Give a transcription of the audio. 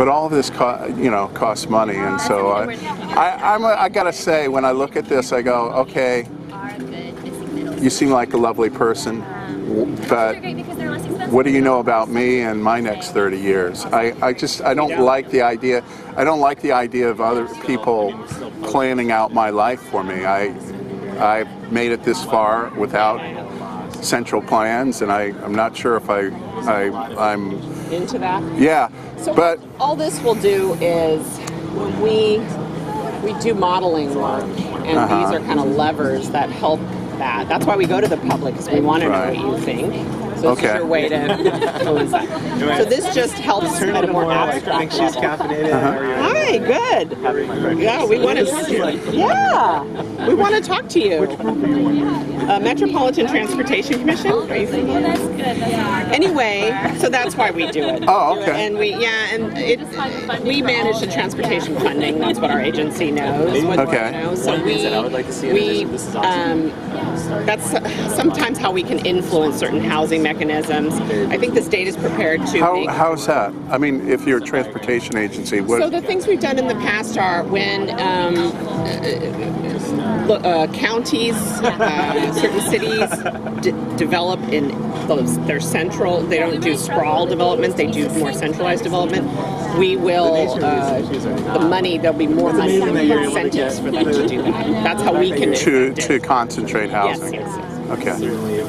But all of this, co- you know, costs money, and so I, I, I'm a, I gotta say, when I look at this, I go, okay, you seem like a lovely person, but what do you know about me and my next 30 years? I, I just, I don't like the idea, I don't like the idea of other people planning out my life for me. I, I made it this far without central plans, and I, I'm not sure if I, I, I'm, Into that. yeah, So but all this will do is when we we do modeling work, and Uh-huh. these are kind of levers that help that. That's why we go to the public because we want to Right. know what you think. So this Okay. is your way to influence that. So this just helps Turn at it a more more like abstract think she's level. caffeinated. How are you? Hi, good. Yeah, we want to. Yeah, we want to talk to you. Uh, Metropolitan Transportation Commission. Are? That's good. That's. Anyway, so that's why we do it. Oh, okay. And we, yeah, and it, we manage the transportation funding. That's what our agency knows. What, Okay. You know, so we, that I would like to see in we, addition- this is awesome. um, that's sometimes how we can influence certain housing mechanisms. I think the state is prepared to how, make how's that? I mean, if you're a transportation agency, what? so the things we've done in the past are when um, uh, uh, counties, uh, certain cities d- develop in those their central. They don't do sprawl development. They do more centralized development. We will uh, the money. There'll be more money amazing that you're able to incentives for them to do that. That's how we can to to it. concentrate Yes, housing. yes, yes. Okay.